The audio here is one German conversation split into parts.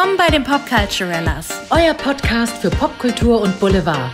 Willkommen bei den Popculturellas. Euer Podcast für Popkultur und Boulevard.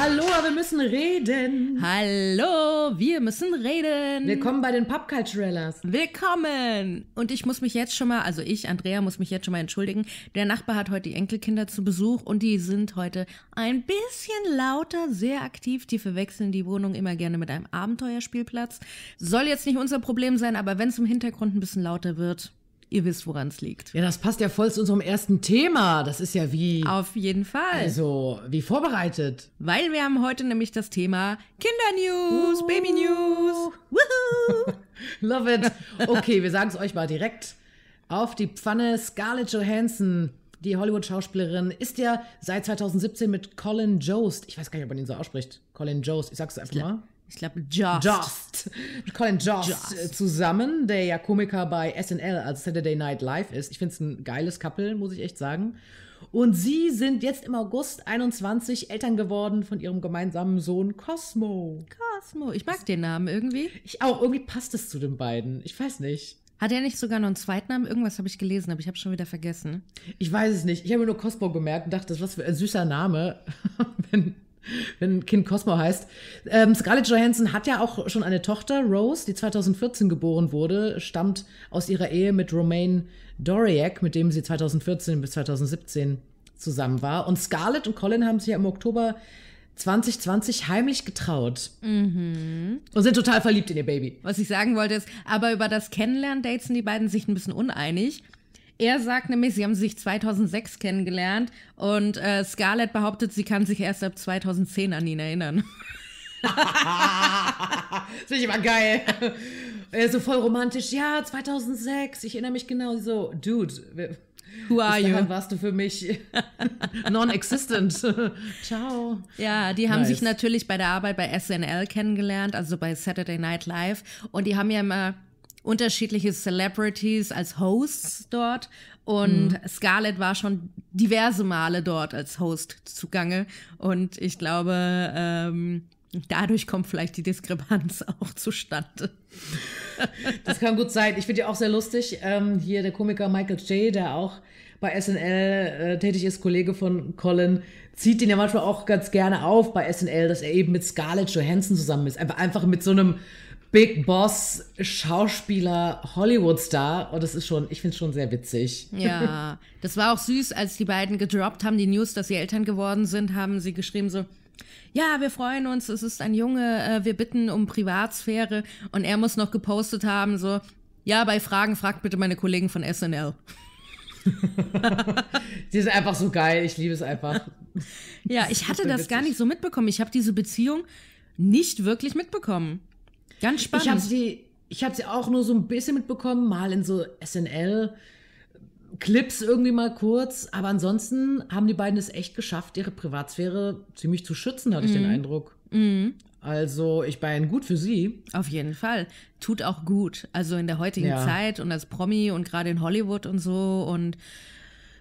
Hallo, wir müssen reden. Hallo, wir müssen reden. Willkommen bei den Popculturellas. Willkommen. Und ich muss mich jetzt schon mal, also ich, Andrea, muss mich jetzt schon mal entschuldigen. Der Nachbar hat heute die Enkelkinder zu Besuch und die sind heute ein bisschen lauter, sehr aktiv. Die verwechseln die Wohnung immer gerne mit einem Abenteuerspielplatz. Soll jetzt nicht unser Problem sein, aber wenn es im Hintergrund ein bisschen lauter wird, ihr wisst, woran es liegt. Ja, das passt ja voll zu unserem ersten Thema. Das ist ja wie, Auf jeden Fall. also, wie vorbereitet. Weil wir haben heute nämlich das Thema Kindernews, Baby News. Woohoo! Love it. Okay, wir sagen es euch mal direkt. Auf die Pfanne Scarlett Johansson, die Hollywood-Schauspielerin, ist ja seit 2017 mit Colin Jost, ich weiß gar nicht, ob man ihn so ausspricht, Colin Jost, ich sag's einfach mal. Ich glaube, Just. Jost. Mit Colin Jost, Jost. äh, zusammen, der ja Komiker bei SNL, also Saturday Night Live ist. Ich finde es ein geiles Couple, muss ich echt sagen. Und sie sind jetzt im August 21 Eltern geworden von ihrem gemeinsamen Sohn Cosmo. Cosmo. Ich mag den Namen irgendwie. Ich auch, irgendwie passt es zu den beiden. Ich weiß nicht. Hat er nicht sogar noch einen Zweitnamen? Irgendwas habe ich gelesen, aber ich habe schon wieder vergessen. Ich weiß es nicht. Ich habe mir nur Cosmo gemerkt und dachte, was für ein süßer Name, wenn, wenn ein Kind Cosmo heißt. Ähm, Scarlett Johansson hat ja auch schon eine Tochter, Rose, die 2014 geboren wurde, stammt aus ihrer Ehe mit Romain Doriak, mit dem sie 2014 bis 2017 zusammen war. Und Scarlett und Colin haben sich ja im Oktober 2020 heimlich getraut. Und sind total verliebt in ihr Baby. Was ich sagen wollte ist, aber über das Kennenlernen-Date sind die beiden sich ein bisschen uneinig. Er sagt nämlich, sie haben sich 2006 kennengelernt und äh, Scarlett behauptet, sie kann sich erst ab 2010 an ihn erinnern. Das finde ich immer geil. Er ist so voll romantisch. Ja, 2006. Ich erinnere mich genau. So, Dude, Who are you? warst du für mich non-existent. Ciao. Ja, die haben Nice. sich natürlich bei der Arbeit bei SNL kennengelernt, also bei Saturday Night Live. Und die haben ja immer unterschiedliche Celebrities als Hosts dort. Und Scarlett war schon diverse Male dort als Host zugange. Und ich glaube, ähm, dadurch kommt vielleicht die Diskrepanz auch zustande. Das kann gut sein. Ich finde ja auch sehr lustig. Ähm, hier der Komiker Michael J., der auch bei SNL äh, tätig ist, Kollege von Colin, zieht ihn ja manchmal auch ganz gerne auf bei SNL, dass er eben mit Scarlett Johansson zusammen ist. Einfach, einfach mit so einem Big Boss Schauspieler Hollywood-Star. Und das ist schon, ich finde es schon sehr witzig. Ja, das war auch süß, als die beiden gedroppt haben, die News, dass sie Eltern geworden sind, haben sie geschrieben so, ja, wir freuen uns, es ist ein Junge, äh, wir bitten um Privatsphäre. Und er muss noch gepostet haben so, ja, bei Fragen fragt bitte meine Kollegen von SNL. Die sind einfach so geil. Ich liebe es einfach. Ja, ich hatte das gar nicht so mitbekommen. Ich habe diese Beziehung nicht wirklich mitbekommen. Ganz spannend. Ich habe sie, ich habe sie auch nur so ein bisschen mitbekommen, mal in so SNL Clips irgendwie mal kurz, aber ansonsten haben die beiden es echt geschafft, ihre Privatsphäre ziemlich zu schützen, hatte ich den Eindruck. Also, ich meine, gut für sie. Auf jeden Fall. Tut auch gut. Also in der heutigen Ja. Zeit und als Promi und gerade in Hollywood und so. Und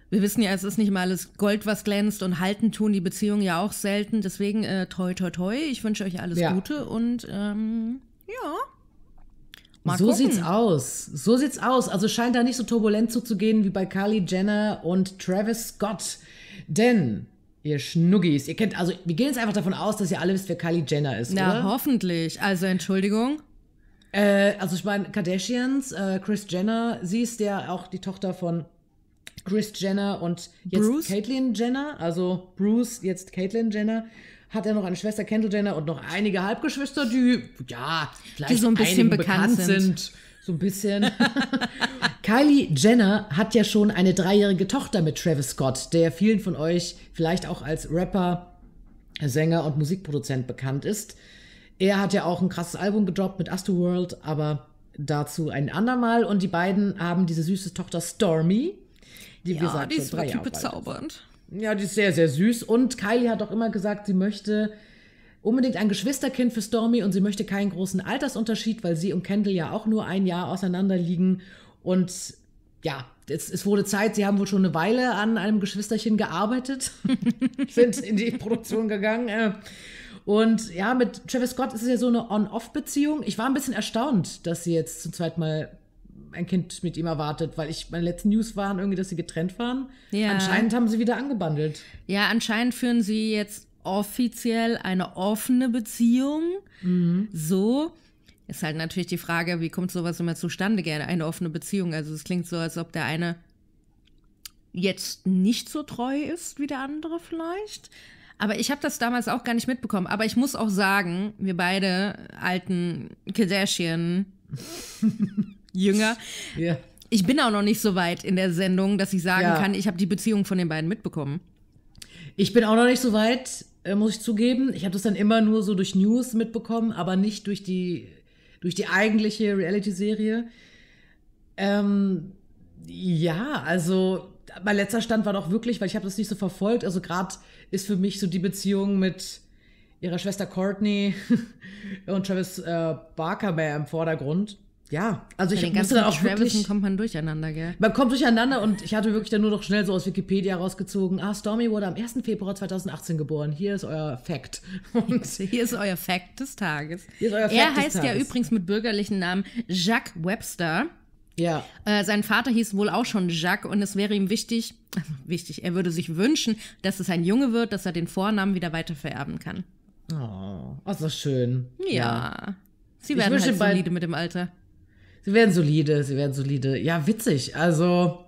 wir wissen ja, es ist nicht mal alles Gold, was glänzt und halten tun die Beziehungen ja auch selten. Deswegen äh, toi, toi, toi. Ich wünsche euch alles Ja. Gute und ähm, ja. Mal so gucken. sieht's aus. So sieht's aus. Also scheint da nicht so turbulent zuzugehen wie bei Kylie Jenner und Travis Scott. Denn, ihr Schnuggis, ihr kennt, also wir gehen jetzt einfach davon aus, dass ihr alle wisst, wer Kylie Jenner ist, Na, oder? hoffentlich. Also Entschuldigung. Äh, also ich meine, Kardashians, äh, Chris Jenner, sie ist ja auch die Tochter von Chris Jenner und jetzt Bruce? Caitlyn Jenner, also Bruce, jetzt Caitlyn Jenner. Hat er noch eine Schwester, Kendall Jenner, und noch einige Halbgeschwister, die, ja, vielleicht Die so ein bisschen einigen bekannt sind. So ein bisschen. Kylie Jenner hat ja schon eine dreijährige Tochter mit Travis Scott, der vielen von euch vielleicht auch als Rapper, Sänger und Musikproduzent bekannt ist. Er hat ja auch ein krasses Album gedroppt mit Astroworld, aber dazu ein andermal. Und die beiden haben diese süße Tochter Stormy, die Ja, gesagt die ist wirklich bezaubernd. Ja, die ist sehr, sehr süß. Und Kylie hat auch immer gesagt, sie möchte unbedingt ein Geschwisterkind für Stormy und sie möchte keinen großen Altersunterschied, weil sie und Kendall ja auch nur ein Jahr auseinander liegen. Und ja, es, es wurde Zeit, sie haben wohl schon eine Weile an einem Geschwisterchen gearbeitet, sind in die Produktion gegangen. Äh, Und ja, mit Travis Scott ist es ja so eine On-Off-Beziehung. Ich war ein bisschen erstaunt, dass sie jetzt zum zweiten Mal ein Kind mit ihm erwartet, weil ich meine letzten News waren irgendwie, dass sie getrennt waren. Ja. Anscheinend haben sie wieder angebandelt. Ja, anscheinend führen sie jetzt offiziell eine offene Beziehung. So. Ist halt natürlich die Frage, wie kommt sowas immer zustande, gerne eine offene Beziehung. Also es klingt so, als ob der eine jetzt nicht so treu ist wie der andere vielleicht. Aber ich habe das damals auch gar nicht mitbekommen. Aber ich muss auch sagen, wir beide alten Kardashian Jünger, Ja. ich bin auch noch nicht so weit in der Sendung, dass ich sagen Ja. kann, ich habe die Beziehung von den beiden mitbekommen. Ich bin auch noch nicht so weit, äh, muss ich zugeben. Ich habe das dann immer nur so durch News mitbekommen, aber nicht durch die, durch die eigentliche Reality-Serie. Ähm, ja, also mein letzter Stand war doch wirklich, weil ich habe das nicht so verfolgt. Also gerade ist für mich so die Beziehung mit ihrer Schwester Courtney und Travis äh, Barker mehr im Vordergrund. Ja, also ich musste dann auch Travisen wirklich... kommt man durcheinander, gell? Man kommt durcheinander und ich hatte wirklich dann nur noch schnell so aus Wikipedia rausgezogen. Ah, Stormy wurde am 1. Februar 2018 geboren. Hier ist euer Fact. Und Hier ist euer Fact des Tages. Hier ist euer Fact er des heißt ja Tages. übrigens mit bürgerlichen Namen Jacques Webster. ja, Äh, sein Vater hieß wohl auch schon Jacques und es wäre ihm wichtig, also wichtig, er würde sich wünschen, dass es ein Junge wird, dass er den Vornamen wieder weiter vererben kann. oh, das ist schön. Ja. Sie Ich werden halt solide mit dem Alter. Sie werden solide, sie werden solide. Ja, witzig. Also,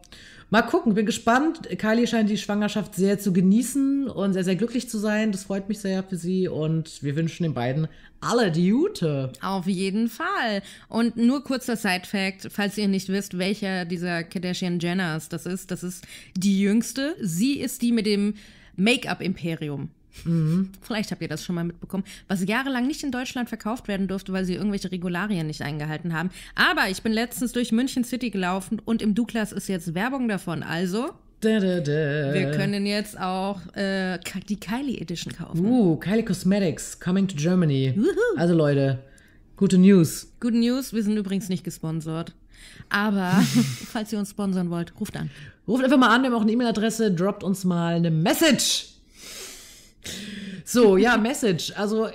mal gucken, bin gespannt. Kylie scheint die Schwangerschaft sehr zu genießen und sehr, sehr glücklich zu sein. Das freut mich sehr für sie und wir wünschen den beiden alle die Jute. Auf jeden Fall. Und nur kurzer Side-Fact, falls ihr nicht wisst, welcher dieser Kardashian Jenners das ist. Das ist die jüngste. Sie ist die mit dem Make-up-Imperium. Vielleicht habt ihr das schon mal mitbekommen, was jahrelang nicht in Deutschland verkauft werden durfte, weil sie irgendwelche Regularien nicht eingehalten haben. Aber ich bin letztens durch München City gelaufen und im Douglas ist jetzt Werbung davon. Also, Da, da, da. wir können jetzt auch äh, die Kylie Edition kaufen. Uh, Kylie Cosmetics coming to Germany. Also Leute, gute News. Good News, wir sind übrigens nicht gesponsert. Aber falls ihr uns sponsern wollt, ruft an. Ruft einfach mal an, wir haben auch eine E-Mail-Adresse, droppt uns mal eine Message. So, ja, Message. Also,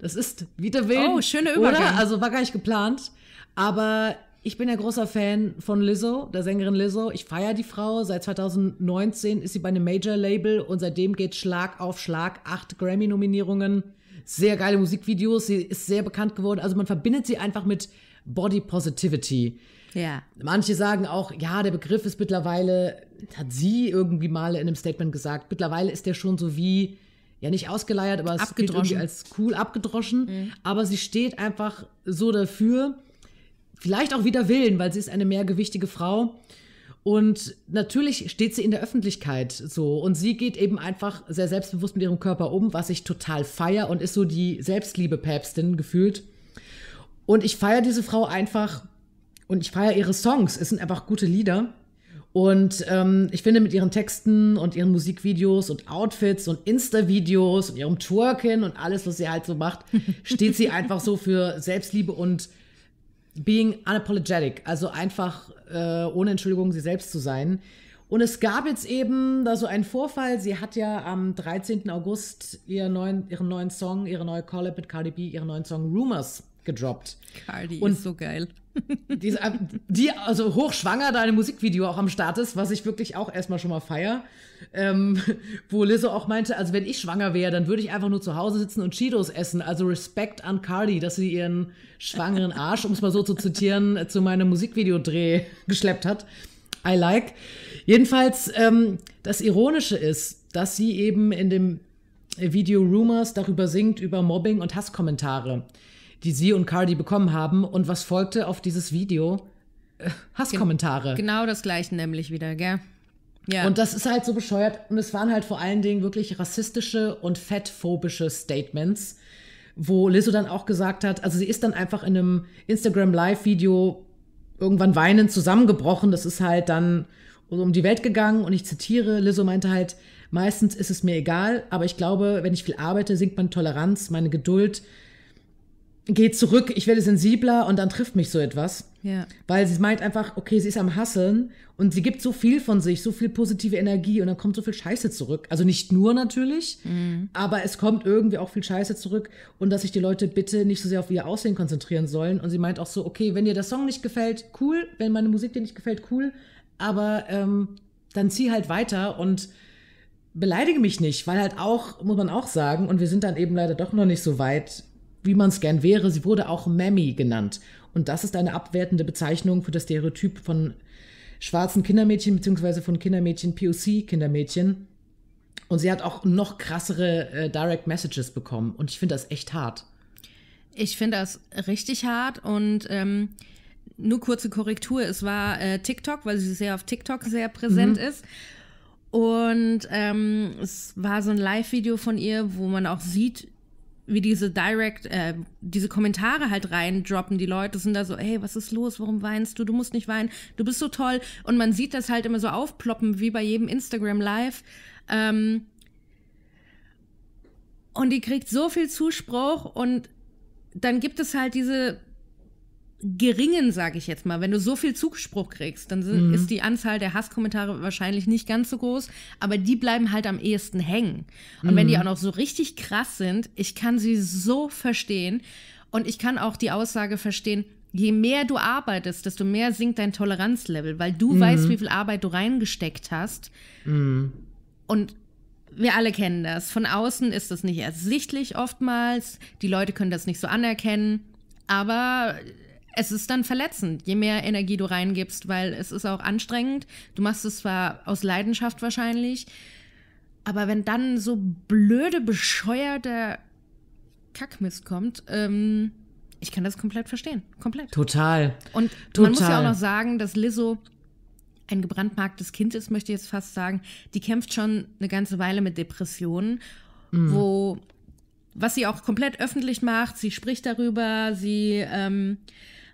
das ist wieder wild. Oh, schöner Übergang. Oder? Also, war gar nicht geplant. Aber ich bin ja großer Fan von Lizzo, der Sängerin Lizzo. Ich feiere die Frau. Seit 2019 ist sie bei einem Major-Label und seitdem geht Schlag auf Schlag. Acht Grammy-Nominierungen, sehr geile Musikvideos. Sie ist sehr bekannt geworden. Also, man verbindet sie einfach mit Body Positivity. Ja. Manche sagen auch, ja, der Begriff ist mittlerweile, hat sie irgendwie mal in einem Statement gesagt, mittlerweile ist der schon so wie, ja nicht ausgeleiert, aber es gilt irgendwie Abgedroschen. als cool abgedroschen. Aber sie steht einfach so dafür, vielleicht auch wider Willen, weil sie ist eine mehrgewichtige Frau. Und natürlich steht sie in der Öffentlichkeit so. Und sie geht eben einfach sehr selbstbewusst mit ihrem Körper um, was ich total feier und ist so die Selbstliebe-Päpstin gefühlt. Und ich feiere diese Frau einfach und ich feiere ihre Songs. Es sind einfach gute Lieder. Und ähm, ich finde, mit ihren Texten und ihren Musikvideos und Outfits und Insta-Videos und ihrem Twerken und alles, was sie halt so macht, steht sie einfach so für Selbstliebe und being unapologetic. Also einfach äh, ohne Entschuldigung sie selbst zu sein. Und es gab jetzt eben da so einen Vorfall. Sie hat ja am 13. August ihr neuen, ihren neuen Song, ihre neue Collab mit Cardi B, ihren neuen Song Rumors gedroppt. Cardi Und- ist so geil. Die, ist, die also hochschwanger da ein Musikvideo auch am Start ist, was ich wirklich auch erstmal schon mal feier. Ähm, wo Lizzo auch meinte, also wenn ich schwanger wäre, dann würde ich einfach nur zu Hause sitzen und Cheetos essen. Also Respekt an Cardi, dass sie ihren schwangeren Arsch, um es mal so zu zitieren, zu meinem Musikvideodreh geschleppt hat. I like. Jedenfalls, ähm, das Ironische ist, dass sie eben in dem Video Rumors darüber singt, über Mobbing und Hasskommentare, die sie und Cardi bekommen haben. Und was folgte auf dieses Video? Äh, Hasskommentare. Genau das gleiche nämlich wieder, gell? Ja. Und das ist halt so bescheuert. Und es waren halt vor allen Dingen wirklich rassistische und fettphobische Statements, wo Lizzo dann auch gesagt hat, also sie ist dann einfach in einem Instagram Live-Video irgendwann weinend zusammengebrochen. Das ist halt dann um die Welt gegangen und ich zitiere, Lizzo meinte halt, meistens ist es mir egal, aber ich glaube, wenn ich viel arbeite, sinkt meine Toleranz, meine Geduld. Geht zurück, ich werde sensibler und dann trifft mich so etwas. Ja. Weil sie meint einfach, okay, sie ist am Hasseln und sie gibt so viel von sich, so viel positive Energie und dann kommt so viel Scheiße zurück. Also nicht nur natürlich, aber es kommt irgendwie auch viel Scheiße zurück und dass sich die Leute bitte nicht so sehr auf ihr Aussehen konzentrieren sollen. Und sie meint auch so, okay, wenn dir der Song nicht gefällt, cool, wenn meine Musik dir nicht gefällt, cool, aber ähm, dann zieh halt weiter und beleidige mich nicht, weil halt auch, muss man auch sagen, und wir sind dann eben leider doch noch nicht so weit, wie man es gern wäre. Sie wurde auch Mammy genannt. Und das ist eine abwertende Bezeichnung für das Stereotyp von schwarzen Kindermädchen, beziehungsweise von Kindermädchen, POC-Kindermädchen. Und sie hat auch noch krassere äh, Direct Messages bekommen. Und ich finde das echt hart. Ich finde das richtig hart und ähm, nur kurze Korrektur, es war äh, TikTok, weil sie sehr auf TikTok sehr präsent ist. Und ähm, es war so ein Live-Video von ihr, wo man auch sieht, wie diese Direct, äh, diese Kommentare halt reindroppen. Die Leute sind da so, hey, was ist los? Warum weinst du? Du musst nicht weinen. Du bist so toll. Und man sieht das halt immer so aufploppen, wie bei jedem Instagram Live. Ähm, und die kriegt so viel Zuspruch und dann gibt es halt diese geringen, sage ich jetzt mal. Wenn du so viel Zuspruch kriegst, dann sind, ist die Anzahl der Hasskommentare wahrscheinlich nicht ganz so groß, aber die bleiben halt am ehesten hängen. Und wenn die auch noch so richtig krass sind, ich kann sie so verstehen und ich kann auch die Aussage verstehen, je mehr du arbeitest, desto mehr sinkt dein Toleranzlevel, weil du weißt, wie viel Arbeit du reingesteckt hast. Und wir alle kennen das. Von außen ist das nicht ersichtlich oftmals. Die Leute können das nicht so anerkennen. Aber es ist dann verletzend, je mehr Energie du reingibst, weil es ist auch anstrengend. Du machst es zwar aus Leidenschaft wahrscheinlich, aber wenn dann so blöde, bescheuerter Kackmist kommt, ähm, ich kann das komplett verstehen. Komplett. Total. Und man muss ja Total. auch noch sagen, dass Lizzo ein gebrandmarktes Kind ist, möchte ich jetzt fast sagen. Die kämpft schon eine ganze Weile mit Depressionen, wo, was sie auch komplett öffentlich macht, sie spricht darüber, sie ähm,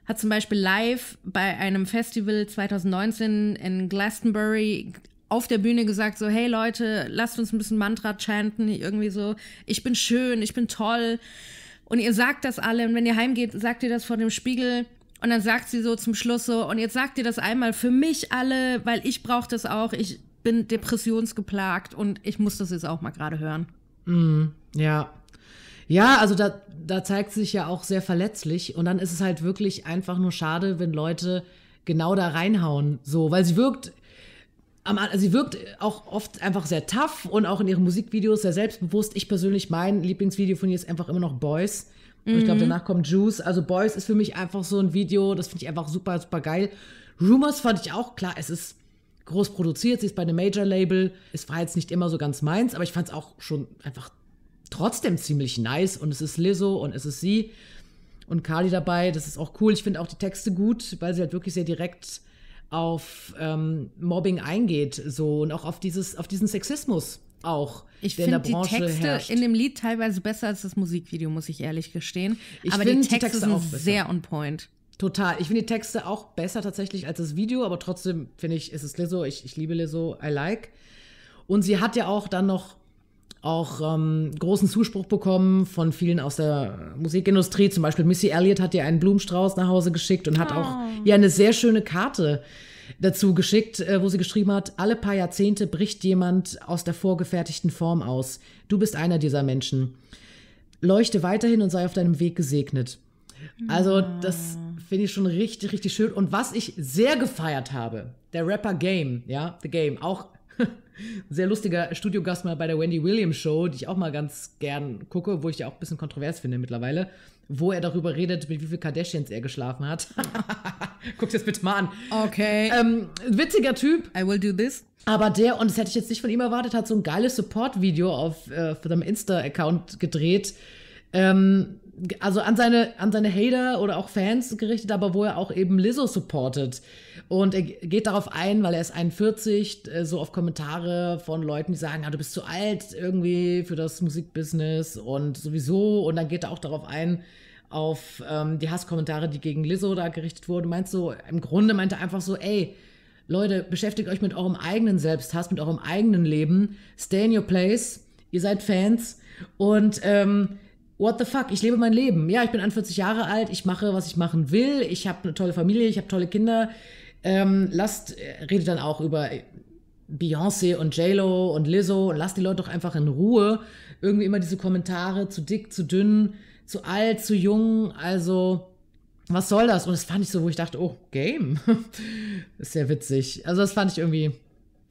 hat zum Beispiel live bei einem Festival 2019 in Glastonbury auf der Bühne gesagt, so, hey Leute, lasst uns ein bisschen Mantra chanten, irgendwie so, ich bin schön, ich bin toll. Und ihr sagt das alle und wenn ihr heimgeht, sagt ihr das vor dem Spiegel und dann sagt sie so zum Schluss so und jetzt sagt ihr das einmal für mich alle, weil ich brauche das auch, ich bin depressionsgeplagt und ich muss das jetzt auch mal gerade hören. Ja. Ja, also da, da zeigt sie sich ja auch sehr verletzlich und dann ist es halt wirklich einfach nur schade, wenn Leute genau da reinhauen, so, weil sie wirkt, also sie wirkt auch oft einfach sehr tough und auch in ihren Musikvideos sehr selbstbewusst. Ich persönlich, mein Lieblingsvideo von ihr ist einfach immer noch Boys. Und ich glaube, danach kommt Juice. Also Boys ist für mich einfach so ein Video, das finde ich einfach super, super geil. Rumors fand ich auch, klar, es ist groß produziert, sie ist bei einem Major-Label. Es war jetzt nicht immer so ganz meins, aber ich fand es auch schon einfach trotzdem ziemlich nice. Und es ist Lizzo und es ist sie und Carly dabei. Das ist auch cool. Ich finde auch die Texte gut, weil sie halt wirklich sehr direkt auf ähm, Mobbing eingeht, so und auch auf dieses, auf diesen Sexismus auch, Ich finde die Texte herrscht. in dem Lied teilweise besser als das Musikvideo, muss ich ehrlich gestehen. Ich aber die find die Texte, Texte sind auch besser. sehr on point. Total. Ich finde die Texte auch besser tatsächlich als das Video, aber trotzdem finde ich, ist es Lizzo. Ich, ich liebe Lizzo. I like. Und sie hat ja auch dann noch auch ähm, großen Zuspruch bekommen von vielen aus der Musikindustrie. Zum Beispiel Missy Elliott hat ihr einen Blumenstrauß nach Hause geschickt und hat auch ihr eine sehr schöne Karte dazu geschickt, äh, wo sie geschrieben hat, alle paar Jahrzehnte bricht jemand aus der vorgefertigten Form aus. Du bist einer dieser Menschen. Leuchte weiterhin und sei auf deinem Weg gesegnet. Also, das finde ich schon richtig, richtig schön. Und was ich sehr gefeiert habe, der Rapper Game, ja, The Game, auch sehr lustiger Studiogast mal bei der Wendy Williams Show, die ich auch mal ganz gern gucke, wo ich die auch ein bisschen kontrovers finde mittlerweile, wo er darüber redet, mit wie viel Kardashians er geschlafen hat. Guck das bitte mal an. Okay. Ähm, witziger Typ, I will do this. aber der, und das hätte ich jetzt nicht von ihm erwartet, hat so ein geiles Support-Video auf äh, seinem Insta-Account gedreht. Ähm, also an seine, an seine Hater oder auch Fans gerichtet, aber wo er auch eben Lizzo supportet. Und er geht darauf ein, weil er ist 41, äh, so auf Kommentare von Leuten, die sagen, ja, du bist zu alt irgendwie für das Musikbusiness und sowieso. Und dann geht er auch darauf ein, auf ähm, die Hasskommentare, die gegen Lizzo da gerichtet wurden. Meinst so, im Grunde meint er einfach so, ey, Leute, beschäftigt euch mit eurem eigenen Selbsthass, mit eurem eigenen Leben. Stay in your place. Ihr seid Fans. Und ähm, what the fuck, ich lebe mein Leben. Ja, ich bin 41 Jahre alt, ich mache, was ich machen will, ich habe eine tolle Familie, ich habe tolle Kinder. Ähm, lasst, äh, redet dann auch über Beyoncé und J-Lo und Lizzo und lasst die Leute doch einfach in Ruhe. Irgendwie immer diese Kommentare, zu dick, zu dünn, zu alt, zu jung, also was soll das? Und das fand ich so, wo ich dachte, oh, Game. ist sehr witzig. Also das fand ich irgendwie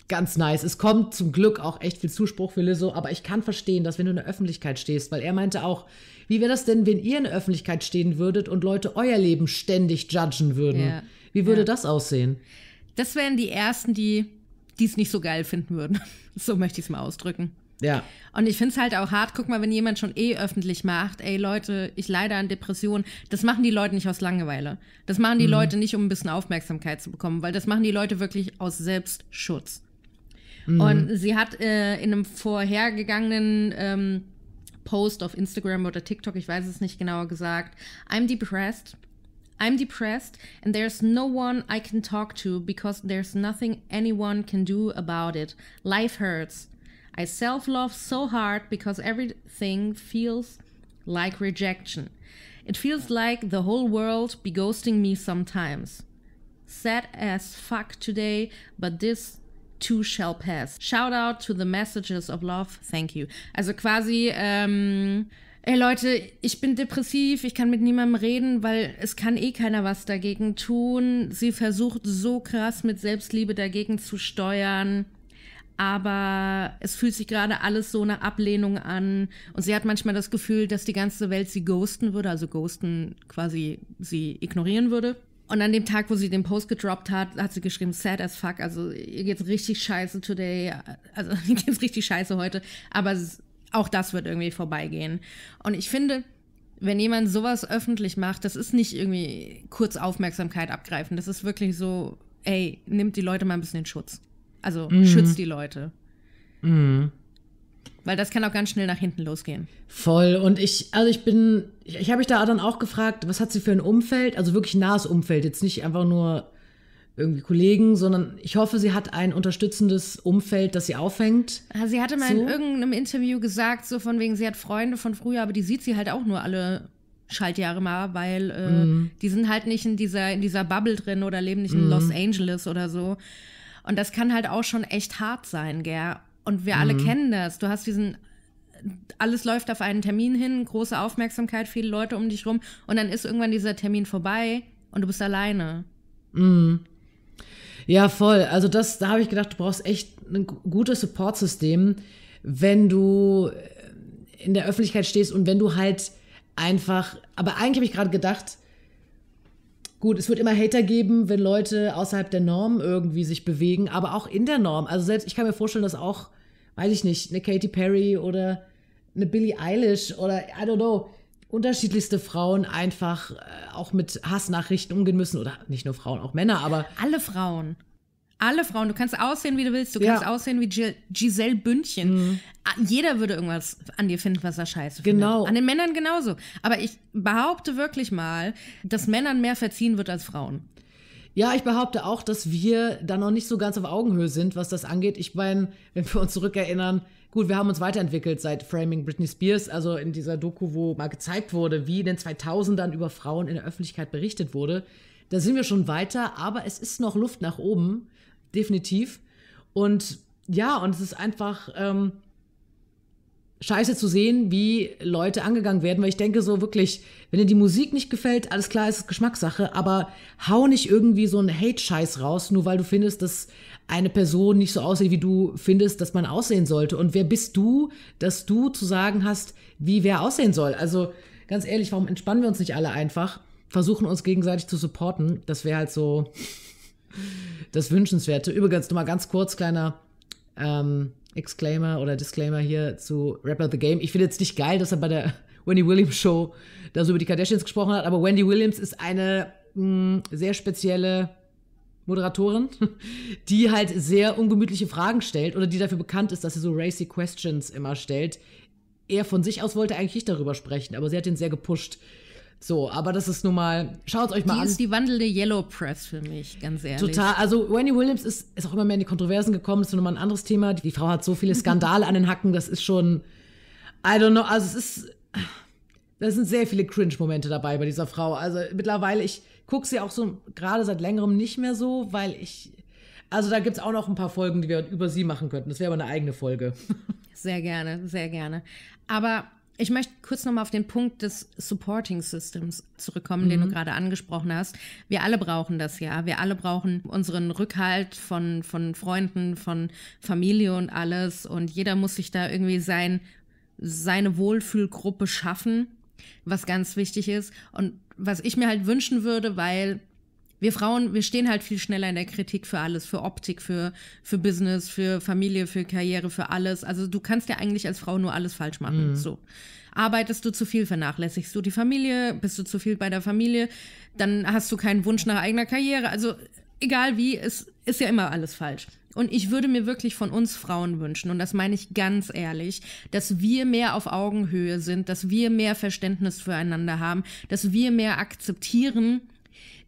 ganz nice. Es kommt zum Glück auch echt viel Zuspruch für Lizzo, aber ich kann verstehen, dass wenn du in der Öffentlichkeit stehst, weil er meinte auch, wie wäre das denn, wenn ihr in der Öffentlichkeit stehen würdet und Leute euer Leben ständig judgen würden? Ja. Wie würde ja. das aussehen? Das wären die ersten, die es nicht so geil finden würden. so möchte ich es mal ausdrücken. Ja. Und ich finde es halt auch hart, guck mal, wenn jemand schon eh öffentlich macht, ey Leute, ich leide an Depressionen, das machen die Leute nicht aus Langeweile. Das machen die mhm. Leute nicht, um ein bisschen Aufmerksamkeit zu bekommen, weil das machen die Leute wirklich aus Selbstschutz. Mhm. Und sie hat äh, in einem vorhergegangenen ähm, Post auf Instagram oder TikTok, ich weiß es nicht genauer gesagt, I'm depressed. I'm depressed and there's no one I can talk to because there's nothing anyone can do about it. Life hurts. I self love so hard because everything feels like rejection. It feels like the whole world be ghosting me sometimes. Sad as fuck today, but this too shall pass. Shout out to the messages of love. Thank you. Also quasi, ähm, ey Leute, ich bin depressiv, ich kann mit niemandem reden, weil es kann eh keiner was dagegen tun. Sie versucht so krass mit Selbstliebe dagegen zu steuern aber es fühlt sich gerade alles so eine Ablehnung an und sie hat manchmal das Gefühl, dass die ganze Welt sie ghosten würde, also ghosten quasi sie ignorieren würde. Und an dem Tag, wo sie den Post gedroppt hat, hat sie geschrieben, sad as fuck, also ihr geht's richtig scheiße today, also ihr geht's richtig scheiße heute, aber auch das wird irgendwie vorbeigehen. Und ich finde, wenn jemand sowas öffentlich macht, das ist nicht irgendwie kurz Aufmerksamkeit abgreifen, das ist wirklich so, ey, nimmt die Leute mal ein bisschen in Schutz. Also mhm. schützt die Leute. Mhm. Weil das kann auch ganz schnell nach hinten losgehen. Voll. Und ich, also ich bin, ich, ich habe mich da dann auch gefragt, was hat sie für ein Umfeld? Also wirklich nahes Umfeld, jetzt nicht einfach nur irgendwie Kollegen, sondern ich hoffe, sie hat ein unterstützendes Umfeld, das sie aufhängt. Sie hatte mal so. in irgendeinem Interview gesagt, so von wegen, sie hat Freunde von früher, aber die sieht sie halt auch nur alle Schaltjahre mal, weil äh, mm. die sind halt nicht in dieser, in dieser Bubble drin oder leben nicht in mm. Los Angeles oder so. Und das kann halt auch schon echt hart sein, gell? Und wir mhm. alle kennen das. Du hast diesen alles läuft auf einen Termin hin, große Aufmerksamkeit, viele Leute um dich rum und dann ist irgendwann dieser Termin vorbei und du bist alleine. Mhm. Ja, voll. Also das, da habe ich gedacht, du brauchst echt ein gutes Supportsystem, wenn du in der Öffentlichkeit stehst und wenn du halt einfach, aber eigentlich habe ich gerade gedacht, Gut, es wird immer Hater geben, wenn Leute außerhalb der Norm irgendwie sich bewegen, aber auch in der Norm. Also selbst, ich kann mir vorstellen, dass auch, weiß ich nicht, eine Katy Perry oder eine Billie Eilish oder, I don't know, unterschiedlichste Frauen einfach äh, auch mit Hassnachrichten umgehen müssen. Oder nicht nur Frauen, auch Männer, aber. Alle Frauen. Alle Frauen. Du kannst aussehen, wie du willst. Du kannst ja. aussehen wie Giselle Bündchen. Mhm. Jeder würde irgendwas an dir finden, was er scheiße findet. Genau. An den Männern genauso. Aber ich behaupte wirklich mal, dass Männern mehr verziehen wird als Frauen. Ja, ich behaupte auch, dass wir da noch nicht so ganz auf Augenhöhe sind, was das angeht. Ich meine, wenn wir uns zurückerinnern, gut, wir haben uns weiterentwickelt seit Framing Britney Spears, also in dieser Doku, wo mal gezeigt wurde, wie in den 2000ern über Frauen in der Öffentlichkeit berichtet wurde. Da sind wir schon weiter, aber es ist noch Luft nach oben definitiv. Und ja, und es ist einfach ähm, scheiße zu sehen, wie Leute angegangen werden, weil ich denke so wirklich, wenn dir die Musik nicht gefällt, alles klar, ist es Geschmackssache, aber hau nicht irgendwie so einen Hate-Scheiß raus, nur weil du findest, dass eine Person nicht so aussieht, wie du findest, dass man aussehen sollte. Und wer bist du, dass du zu sagen hast, wie wer aussehen soll? Also ganz ehrlich, warum entspannen wir uns nicht alle einfach, versuchen uns gegenseitig zu supporten? Das wäre halt so das Wünschenswerte. Übrigens, nur mal ganz kurz, kleiner ähm, Exclaimer oder Disclaimer hier zu Rapper the Game. Ich finde jetzt nicht geil, dass er bei der Wendy Williams Show da so über die Kardashians gesprochen hat, aber Wendy Williams ist eine mh, hm, sehr spezielle Moderatorin, die halt sehr ungemütliche Fragen stellt oder die dafür bekannt ist, dass sie so racy Questions immer stellt. Er von sich aus wollte eigentlich nicht darüber sprechen, aber sie hat ihn sehr gepusht. So, aber das ist nun mal, schaut euch mal die an. Die ist die wandelnde Yellow Press für mich, ganz ehrlich. Total. Also Wendy Williams ist, ist auch immer mehr in die Kontroversen gekommen, das ist nochmal ein anderes Thema. Die Frau hat so viele Skandale an den Hacken, das ist schon, I don't know, also es ist, da sind sehr viele Cringe-Momente dabei bei dieser Frau. Also mittlerweile, ich gucke sie auch so gerade seit längerem nicht mehr so, weil ich. Also da gibt es auch noch ein paar Folgen, die wir über sie machen könnten. Das wäre aber eine eigene Folge. Sehr gerne, sehr gerne. Aber ich möchte kurz nochmal auf den Punkt des Supporting Systems zurückkommen, mhm. den du gerade angesprochen hast. Wir alle brauchen das ja. Wir alle brauchen unseren Rückhalt von, von Freunden, von Familie und alles. Und jeder muss sich da irgendwie sein, seine Wohlfühlgruppe schaffen, was ganz wichtig ist. Und was ich mir halt wünschen würde, weil wir Frauen, wir stehen halt viel schneller in der Kritik für alles, für Optik, für, für Business, für Familie, für Karriere, für alles. Also du kannst ja eigentlich als Frau nur alles falsch machen. Mhm. So. Arbeitest du zu viel, vernachlässigst du die Familie, bist du zu viel bei der Familie, dann hast du keinen Wunsch nach eigener Karriere. Also egal wie, es ist ja immer alles falsch. Und ich würde mir wirklich von uns Frauen wünschen, und das meine ich ganz ehrlich, dass wir mehr auf Augenhöhe sind, dass wir mehr Verständnis füreinander haben, dass wir mehr akzeptieren,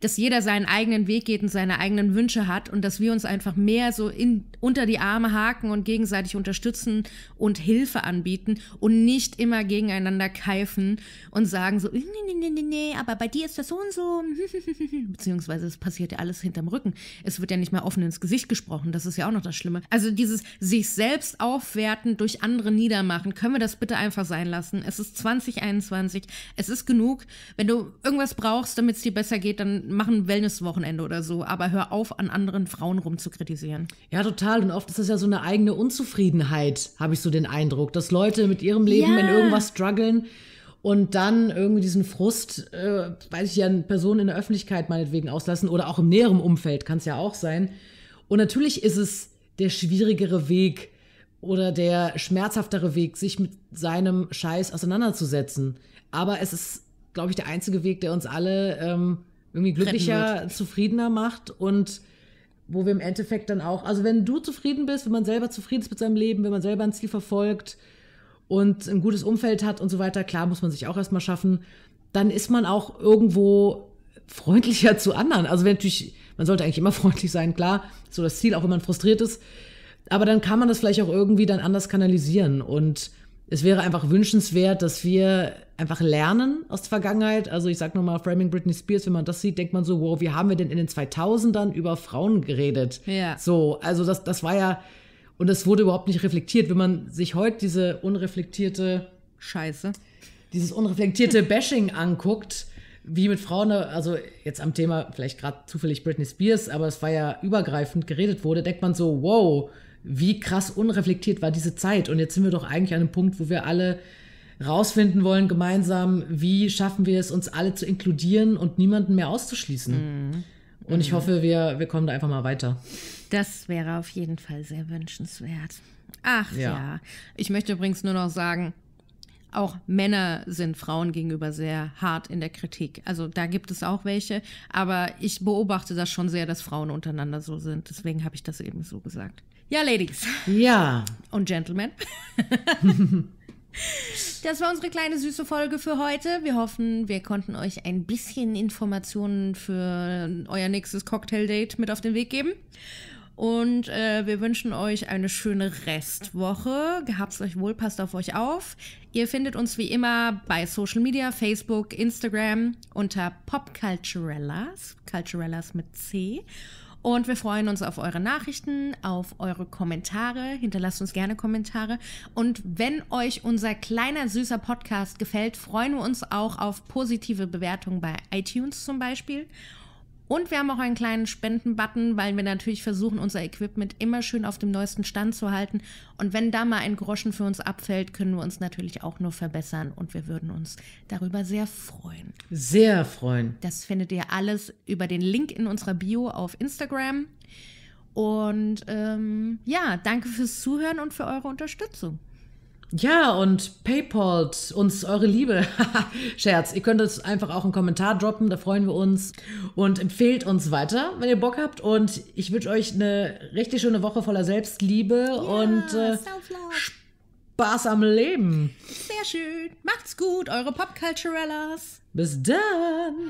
dass jeder seinen eigenen Weg geht und seine eigenen Wünsche hat und dass wir uns einfach mehr so in, unter die Arme haken und gegenseitig unterstützen und Hilfe anbieten und nicht immer gegeneinander keifen und sagen so, nee, nee, nee, nee, nee, aber bei dir ist das so und so. Beziehungsweise es passiert ja alles hinterm Rücken. Es wird ja nicht mehr offen ins Gesicht gesprochen. Das ist ja auch noch das Schlimme. Also dieses sich selbst aufwerten durch andere niedermachen, können wir das bitte einfach sein lassen. Es ist 2021. Es ist genug. Wenn du irgendwas brauchst, damit es dir besser geht, dann mach ein Wellnesswochenende oder so, aber hör auf, an anderen Frauen rumzukritisieren. Ja, total. Und oft ist das ja so eine eigene Unzufriedenheit, habe ich so den Eindruck, dass Leute mit ihrem Leben ja. in irgendwas strugglen und dann irgendwie diesen Frust, äh, weiß ich ja, Personen in der Öffentlichkeit meinetwegen auslassen oder auch im näheren Umfeld kann es ja auch sein. Und natürlich ist es der schwierigere Weg oder der schmerzhaftere Weg, sich mit seinem Scheiß auseinanderzusetzen. Aber es ist, glaube ich, der einzige Weg, der uns alle ähm, irgendwie glücklicher, zufriedener macht und wo wir im Endeffekt dann auch, also wenn du zufrieden bist, wenn man selber zufrieden ist mit seinem Leben, wenn man selber ein Ziel verfolgt und ein gutes Umfeld hat und so weiter, klar muss man sich auch erstmal schaffen, dann ist man auch irgendwo freundlicher zu anderen. Also wenn natürlich, man sollte eigentlich immer freundlich sein, klar, so das Ziel, auch wenn man frustriert ist. Aber dann kann man das vielleicht auch irgendwie dann anders kanalisieren und es wäre einfach wünschenswert, dass wir einfach lernen aus der Vergangenheit. Also ich sag nochmal, Framing Britney Spears, wenn man das sieht, denkt man so, wow, wie haben wir denn in den 2000ern über Frauen geredet? Ja. So, also das, das war ja, und das wurde überhaupt nicht reflektiert. Wenn man sich heute diese unreflektierte Scheiße, dieses unreflektierte Bashing anguckt, wie mit Frauen, also jetzt am Thema vielleicht gerade zufällig Britney Spears, aber es war ja übergreifend geredet wurde, denkt man so, wow, wie krass unreflektiert war diese Zeit. Und jetzt sind wir doch eigentlich an einem Punkt, wo wir alle rausfinden wollen gemeinsam, wie schaffen wir es, uns alle zu inkludieren und niemanden mehr auszuschließen. Mhm. Und ich hoffe, wir, wir kommen da einfach mal weiter. Das wäre auf jeden Fall sehr wünschenswert. Ach ja. ja. Ich möchte übrigens nur noch sagen, auch Männer sind Frauen gegenüber sehr hart in der Kritik. Also da gibt es auch welche, aber ich beobachte das schon sehr, dass Frauen untereinander so sind. Deswegen habe ich das eben so gesagt. Ja, Ladies. Ja. Und Gentlemen. Das war unsere kleine süße Folge für heute. Wir hoffen, wir konnten euch ein bisschen Informationen für euer nächstes Cocktail-Date mit auf den Weg geben. Und äh, wir wünschen euch eine schöne Restwoche. Gehabt's euch wohl, passt auf euch auf. Ihr findet uns wie immer bei Social Media, Facebook, Instagram unter Popculturellas, Culturellas mit C. Und wir freuen uns auf eure Nachrichten, auf eure Kommentare. Hinterlasst uns gerne Kommentare. Und wenn euch unser kleiner, süßer Podcast gefällt, freuen wir uns auch auf positive Bewertungen bei iTunes zum Beispiel. Und wir haben auch einen kleinen Spenden-Button, weil wir natürlich versuchen, unser Equipment immer schön auf dem neuesten Stand zu halten. Und wenn da mal ein Groschen für uns abfällt, können wir uns natürlich auch nur verbessern. Und wir würden uns darüber sehr freuen. Sehr freuen. Das findet ihr alles über den Link in unserer Bio auf Instagram. Und ähm, ja, danke fürs Zuhören und für eure Unterstützung. Ja, und PayPalt uns eure Liebe. Scherz, ihr könnt es einfach auch einen Kommentar droppen, da freuen wir uns. Und empfehlt uns weiter, wenn ihr Bock habt. Und ich wünsche euch eine richtig schöne Woche voller Selbstliebe ja, und äh, Spaß am Leben. Sehr schön. Macht's gut, eure Popculturellas. Bis dann.